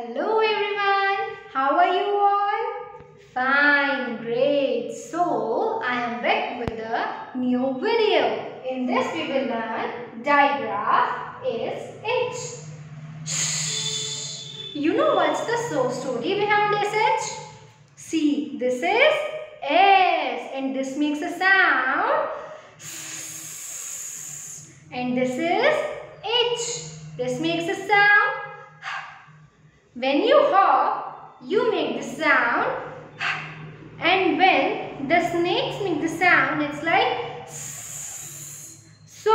Hello everyone, how are you all? Fine, great. So, I am back with a new video. In this we will learn digraph is H. You know what's the so story behind SH? See, this is S and this makes a sound and this is H. This makes a sound when you hop, you make the sound and when the snakes make the sound, it's like so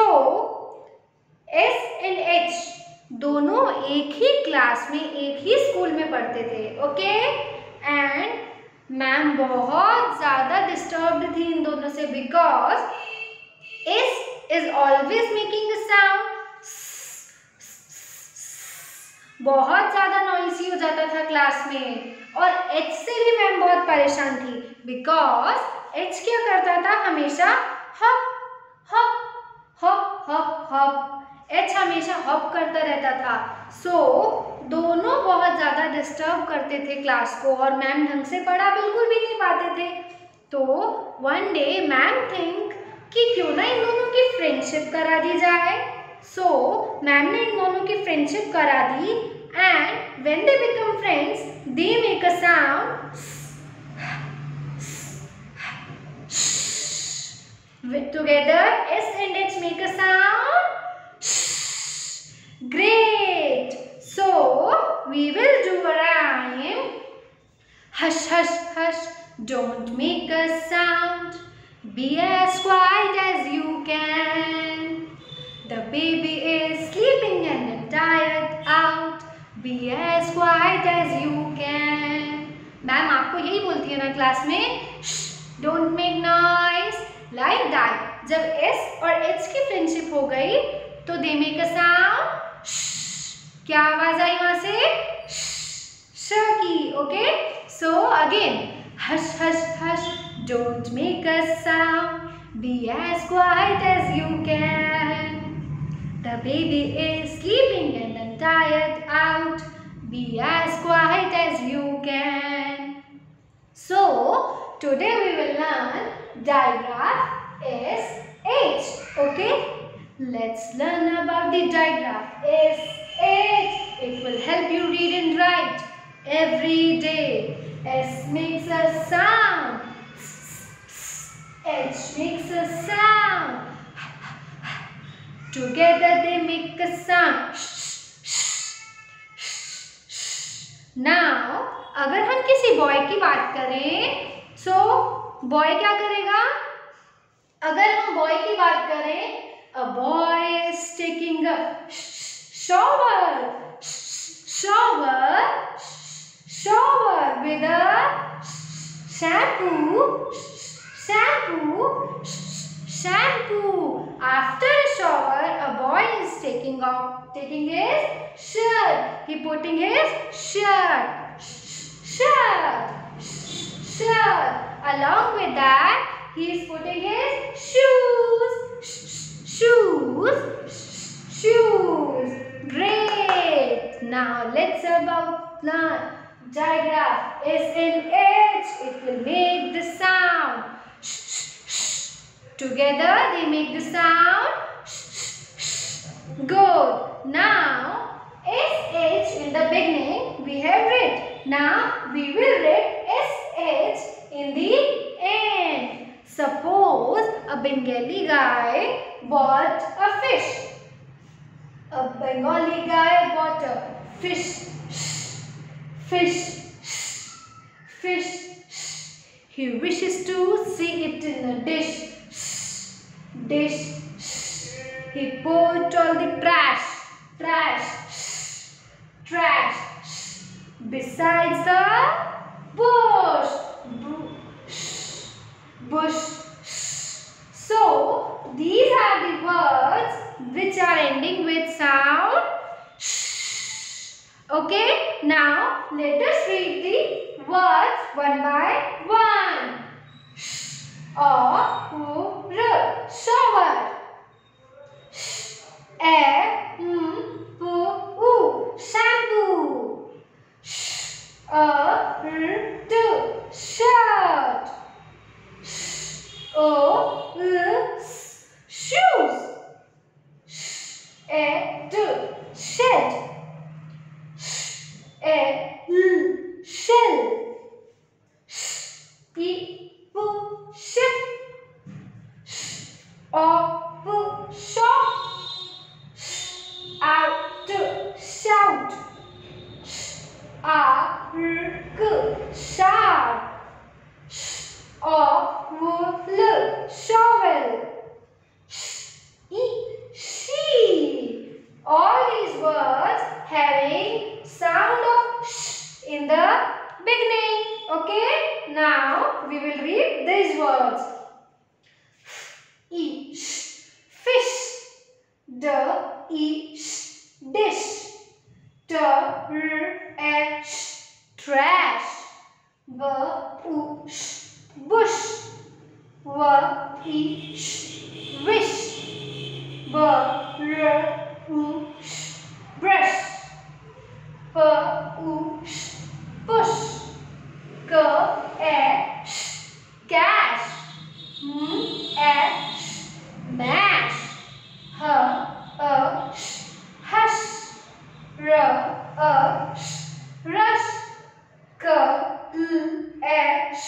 S and H दोनों एक ही class में एक ही school में पढ़ते थे okay and ma'am बहुत ज़्यादा disturbed थी इन दोनों से because S is always making the sound बहुत ज़्यादा नॉइसी हो जाता था क्लास में। और एच से भी मैम बहुत परेशान थी। बिकॉज़ एच क्या करता था? हमेशा हप हप हप हप हप एच हमेशा हप करता रहता था। सो so, दोनों बहुत ज़्यादा डिस्टर्ब करते थे क्लास को और मैम ढंग से पढ़ा बिल्कुल भी नहीं पाते थे। तो वन डे मैम थिंक कि क्यों ना इन दोनों की फ्रेंडशिप करा दी जाए। सो so, मैम ने इन दोनों की फ्रेंडशिप करा दी and when they become friends, they make a sound With together, S and H make a sound. Great! So, we will do a rhyme. Hush, hush, hush, don't make a sound. Be as quiet as you can. The baby is be as quiet as you can. Ma'am आपको यही बोलती है ना class में don't make noise like that जब S और H की friendship हो गई तो दे मेक अ साउंड क्या आवाज़ आई वहाँ से? श की okay so again hush hush hush don't make a sound be as quiet as you can baby is sleeping and I'm tired out. Be as quiet as you can. So, today we will learn digraph SH. Okay? Let's learn about the digraph SH. It will help you read and write every day. S makes a sound. H makes a sound. Together they make a sound. Now, अगर हम किसी boy की बात करें सो so, boy क्या करेगा? अगर हम बॉय की बात करें a boy is taking a shower. Shower. Shower with a shampoo. Shampoo. Shampoo. After a shower a boy is taking off taking his shirt. He putting his shirt shirt shirt. Along with that he is putting his shoes shoes shoes. Great. Now let's about learn digraph is in H it will make the sound Together they make the sound sh. good. Now SH in the beginning we have read. Now we will read SH in the end. Suppose a Bengali guy bought a fish. A Bengali guy bought a fish. Fish. Fish. He wishes to see it in a dish. He put all the trash, trash, trash besides the bush, bush. So these are the words which are ending with sound. Okay, now let us read the words one by one. To shirt. Sh o l s shoes. Sh a to shed. Sh a l shell. Sh e p bu ship. Sh o bu shop. Sh out to shout. Sh a g sharp sh o w l shovel sh e she all these words. Having sound of sh in the beginning. Okay now we will read these words e sh fish d e sh dish t r trash. B u sh bush. W e sh wish. B r u sh brush. P u sh push. K a sh cash m a sh mash. H a sh hush. R a sh rush l sh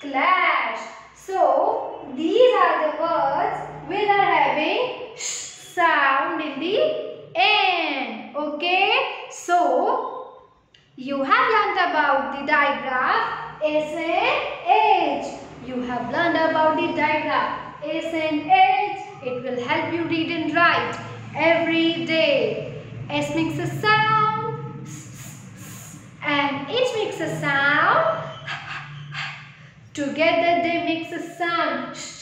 clash so these are the words which are having sh sound in the end okay so you have learned about the digraph S and H. You have learned about the digraph S and H. It will help you read and write every day. S makes a sound and H makes a sound. Together they makes a sound.